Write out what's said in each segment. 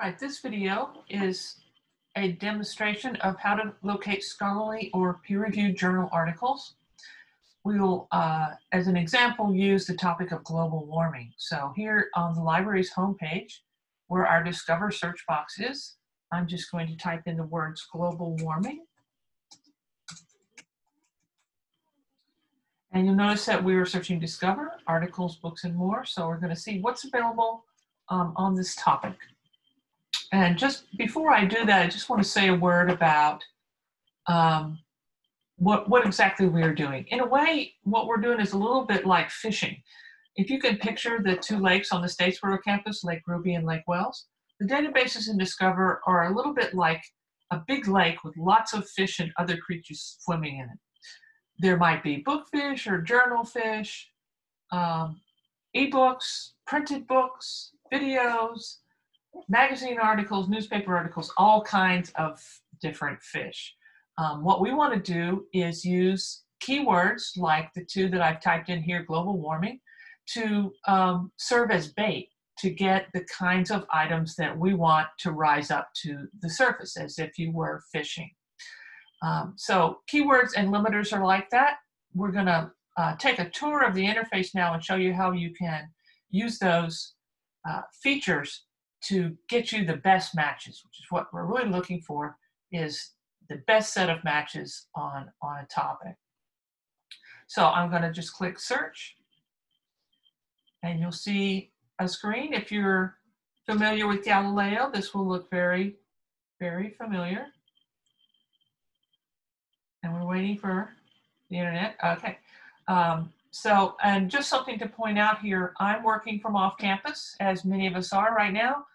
All right, this video is a demonstration of how to locate scholarly or peer-reviewed journal articles. We will, uh, as an example, use the topic of global warming. So here on the library's homepage, where our Discover search box is, I'm just going to type in the words global warming. And you'll notice that we were searching Discover, articles, books, and more. So we're going to see what's available um, on this topic. And just before I do that, I just want to say a word about um, what, what exactly we are doing. In a way, what we're doing is a little bit like fishing. If you can picture the two lakes on the Statesboro campus, Lake Ruby and Lake Wells, the databases in Discover are a little bit like a big lake with lots of fish and other creatures swimming in it. There might be bookfish or journal fish, um, ebooks, printed books, videos, magazine articles, newspaper articles, all kinds of different fish. Um, what we want to do is use keywords like the two that I've typed in here, global warming, to um, serve as bait to get the kinds of items that we want to rise up to the surface as if you were fishing. Um, so keywords and limiters are like that. We're going to uh, take a tour of the interface now and show you how you can use those uh, features to get you the best matches, which is what we're really looking for, is the best set of matches on, on a topic. So I'm going to just click search and you'll see a screen. If you're familiar with Galileo, this will look very, very familiar. And we're waiting for the internet. Okay. Um, so, and just something to point out here, I'm working from off campus, as many of us are right now.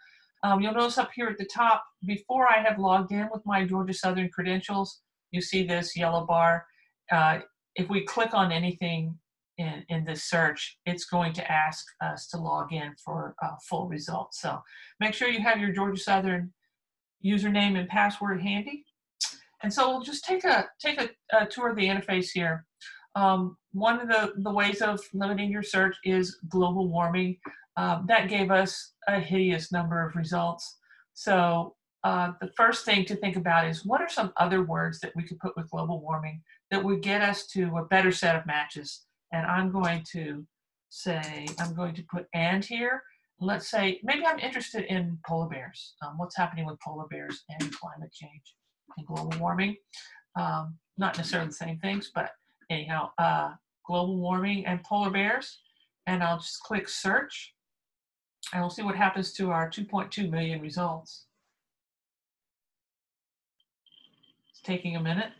Um, you'll notice up here at the top, before I have logged in with my Georgia Southern credentials, you see this yellow bar. Uh, if we click on anything in, in this search, it's going to ask us to log in for uh, full results. So make sure you have your Georgia Southern username and password handy. And so we'll just take a, take a, a tour of the interface here. Um, one of the, the ways of limiting your search is global warming. Um, that gave us a hideous number of results. So uh, the first thing to think about is what are some other words that we could put with global warming that would get us to a better set of matches? And I'm going to say, I'm going to put and here. Let's say, maybe I'm interested in polar bears. Um, what's happening with polar bears and climate change and global warming? Um, not necessarily the same things, but anyhow, uh, global warming and polar bears. And I'll just click search and we'll see what happens to our 2.2 million results. It's taking a minute.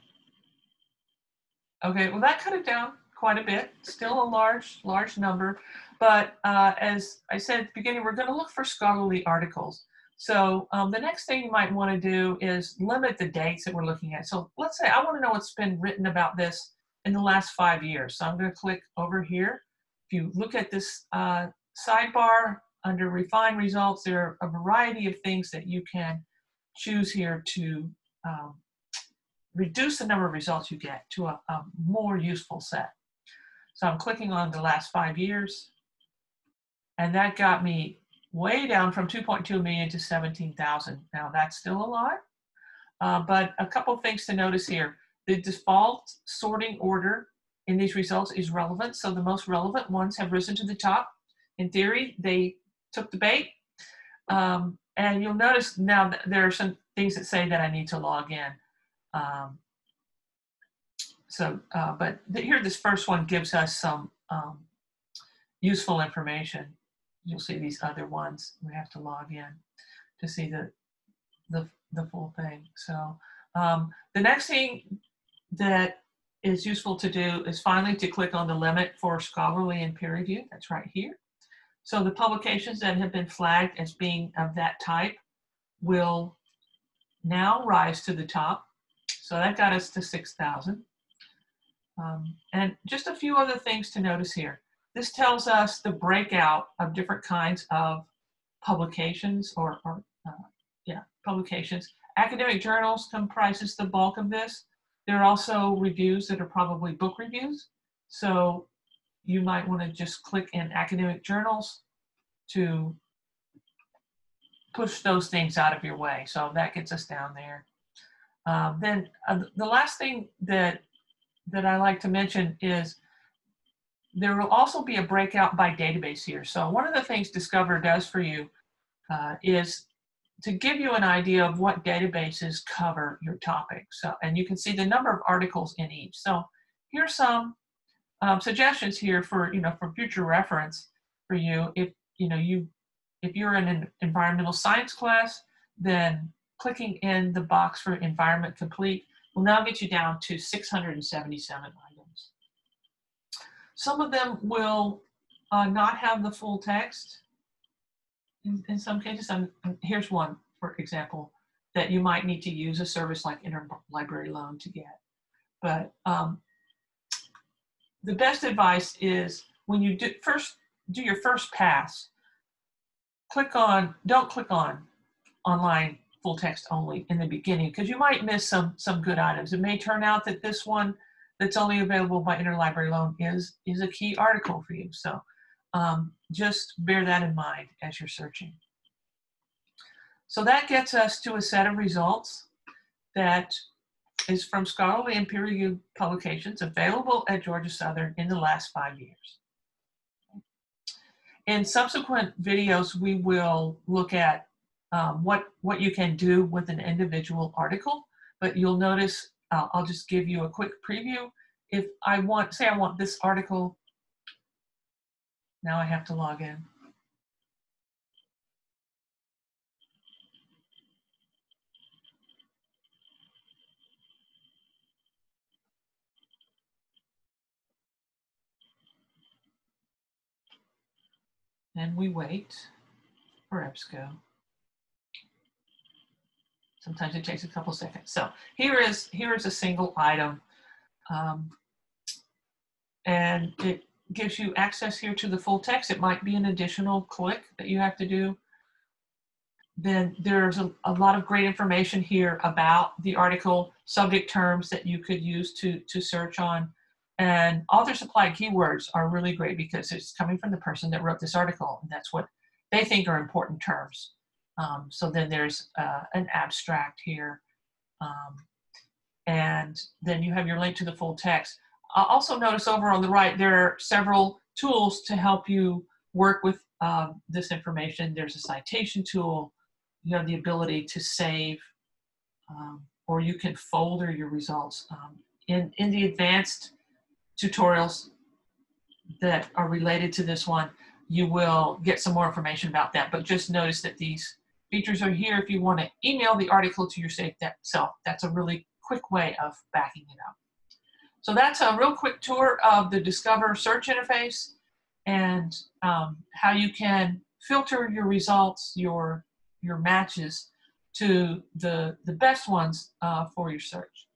Okay, well that cut it down quite a bit, still a large, large number. But uh, as I said at the beginning, we're gonna look for scholarly articles. So um, the next thing you might wanna do is limit the dates that we're looking at. So let's say I wanna know what's been written about this in the last five years. So I'm gonna click over here. If you look at this uh, sidebar, under refine results, there are a variety of things that you can choose here to um, reduce the number of results you get to a, a more useful set. So I'm clicking on the last five years, and that got me way down from 2.2 million to 17,000. Now that's still a lot, uh, but a couple things to notice here. The default sorting order in these results is relevant, so the most relevant ones have risen to the top. In theory, they took the bait. Um, and you'll notice now that there are some things that say that I need to log in. Um, so, uh, but here this first one gives us some um, useful information. You'll see these other ones. We have to log in to see the, the, the full thing. So um, the next thing that is useful to do is finally to click on the limit for scholarly and peer review. That's right here. So the publications that have been flagged as being of that type will now rise to the top. So that got us to 6,000. Um, and just a few other things to notice here. This tells us the breakout of different kinds of publications or, or uh, yeah, publications. Academic journals comprises the bulk of this. There are also reviews that are probably book reviews. So you might want to just click in academic journals to push those things out of your way. So that gets us down there. Um, then uh, the last thing that that I like to mention is there will also be a breakout by database here. So one of the things Discover does for you uh, is to give you an idea of what databases cover your topic. So, and you can see the number of articles in each. So here's some um, suggestions here for, you know, for future reference for you. If, you know, you, if you're in an environmental science class, then clicking in the box for environment complete will now get you down to 677 items. Some of them will uh, not have the full text. In, in some cases, here's one, for example, that you might need to use a service like Interlibrary Loan to get. But um, the best advice is when you do first do your first pass, click on, don't click on online full text only in the beginning because you might miss some some good items. It may turn out that this one that's only available by interlibrary loan is is a key article for you. So um, just bear that in mind as you're searching. So that gets us to a set of results that is from scholarly and peer-reviewed publications available at Georgia Southern in the last five years. In subsequent videos, we will look at um, what, what you can do with an individual article, but you'll notice, uh, I'll just give you a quick preview. If I want, say I want this article, now I have to log in. and we wait for EBSCO. Sometimes it takes a couple seconds. So here is, here is a single item. Um, and it gives you access here to the full text. It might be an additional click that you have to do. Then there's a, a lot of great information here about the article, subject terms that you could use to, to search on. And author supplied keywords are really great because it's coming from the person that wrote this article. And that's what they think are important terms. Um, so then there's uh, an abstract here. Um, and then you have your link to the full text. Uh, also notice over on the right, there are several tools to help you work with um, this information. There's a citation tool. You have the ability to save, um, or you can folder your results. Um, in, in the advanced tutorials that are related to this one, you will get some more information about that. But just notice that these Features are here if you want to email the article to your safe self. That's a really quick way of backing it up. So that's a real quick tour of the Discover search interface and um, how you can filter your results, your, your matches to the, the best ones uh, for your search.